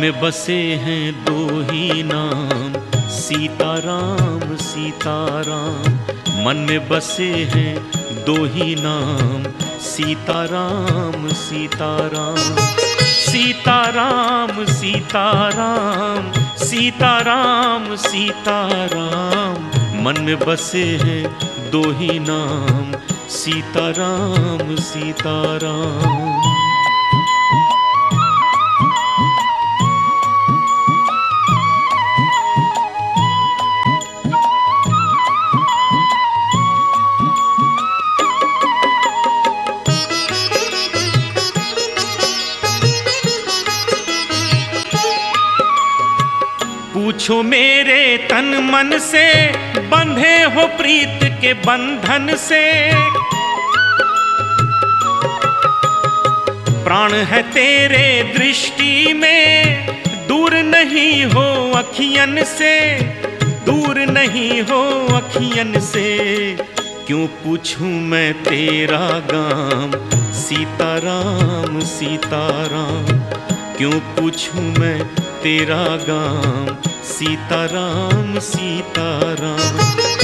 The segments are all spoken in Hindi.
में बसे हैं दो ही नाम, सीताराम सीताराम। मन में बसे हैं दो ही नाम, सीताराम सीताराम। सीताराम सीताराम सीताराम सीताराम। मन में बसे हैं दो ही नाम, सीताराम सीताराम। पूछो मेरे तन मन से, बंधे हो प्रीत के बंधन से। प्राण है तेरे दृष्टि में, दूर नहीं हो अखियन से। दूर नहीं हो अखियन से, क्यों पूछूँ मैं तेरा गाम? सीताराम सीताराम, क्यों पूछूँ मैं तेरा गाम? सीताराम सीताराम।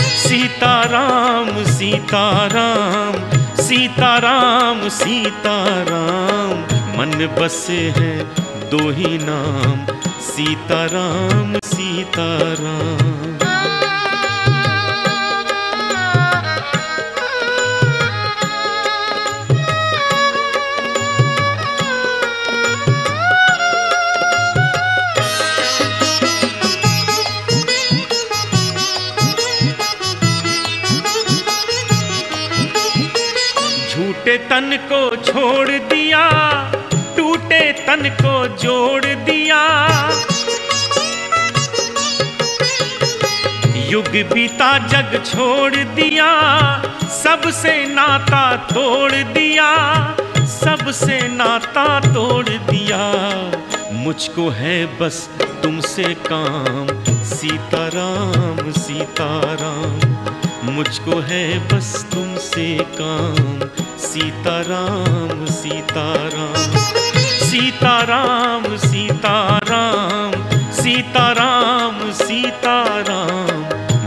सीताराम सीताराम। सीताराम सीताराम। मन बसे हैं दो ही नाम। सीताराम सीताराम। झूठे तन को छोड़ दिया, टूटे तन को जोड़ दिया। युग बीता, जग छोड़ दिया, सबसे नाता तोड़ दिया, सबसे नाता तोड़ दिया। मुझको है बस तुमसे काम, सीताराम सीताराम। मुझको है बस तुमसे काम। सीताराम सीताराम। सीताराम सीताराम। सीताराम सीताराम।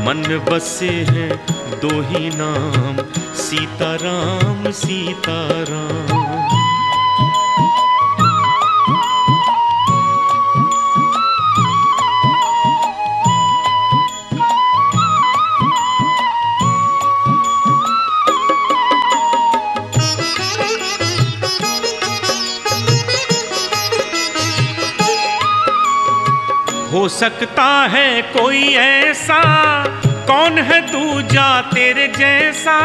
मन बसे हैं दो ही नाम। सीताराम सीताराम। हो सकता है कोई ऐसा? कौन है दूजा तेरे जैसा?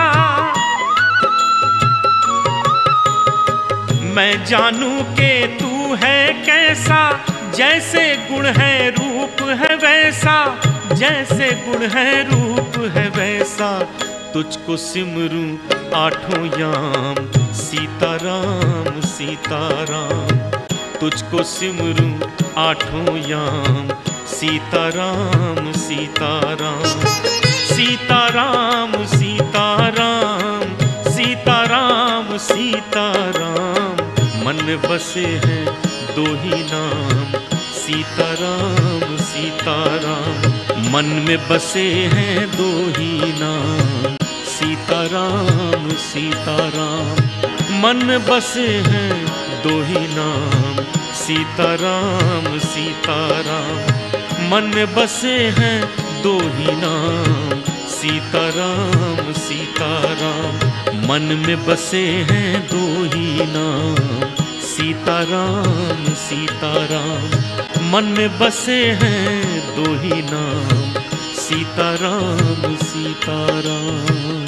मैं जानू के तू है कैसा? जैसे गुण है रूप है वैसा। जैसे गुण है रूप है वैसा। तुझको सिमरूं आठों याम। सीताराम सीताराम। तुझको सिमरूं आठों याम। सीताराम सीताराम। सीताराम सीताराम। सीताराम सीताराम। मन में बसे हैं दो ही नाम। सीताराम सीताराम। मन में बसे हैं दो ही नाम। सीताराम सीताराम। मन में बसे हैं दो ही नाम। सीताराम सीताराम, मन में बसे हैं दो ही नाम। सीताराम सीताराम, मन में बसे हैं दो ही नाम। सीताराम सीताराम, मन में बसे हैं दो ही नाम। सीताराम सीताराम।